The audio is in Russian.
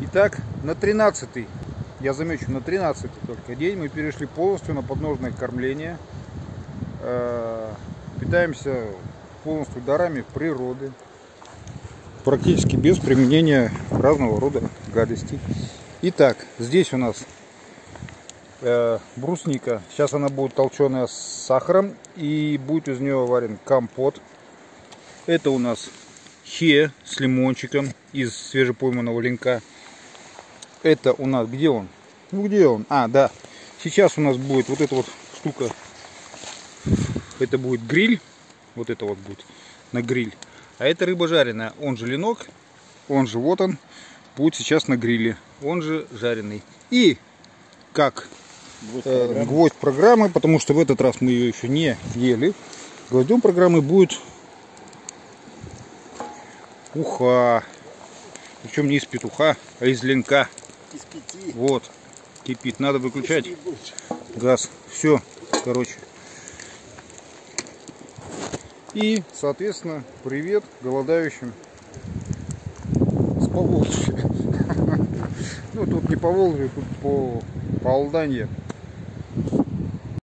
Итак, на 13 я замечу, на 13 только день мы перешли полностью на подножное кормление. Э, питаемся полностью дарами природы. Практически без применения разного рода гадостей. Итак, здесь у нас э, брусника. Сейчас она будет толченая с сахаром и будет из нее варен компот. Это у нас хе с лимончиком из свежепойманного линка. Это у нас, где он? Ну где он? А, да. Сейчас у нас будет вот эта вот штука. Это будет гриль. Вот это вот будет на гриль. А это рыба жареная. Он же ленок. Он же вот он. Будет сейчас на гриле. Он же жареный. И как гвоздь, э, программы. гвоздь программы, потому что в этот раз мы ее еще не ели. Гвоздем программы будет уха. Причем не из петуха, а из ленка. Из пяти. Вот. Кипит. Надо выключать газ. Все. Короче. И, соответственно, привет голодающим с Поволжья. Ну, тут не по Волжье, тут по, по Алданье.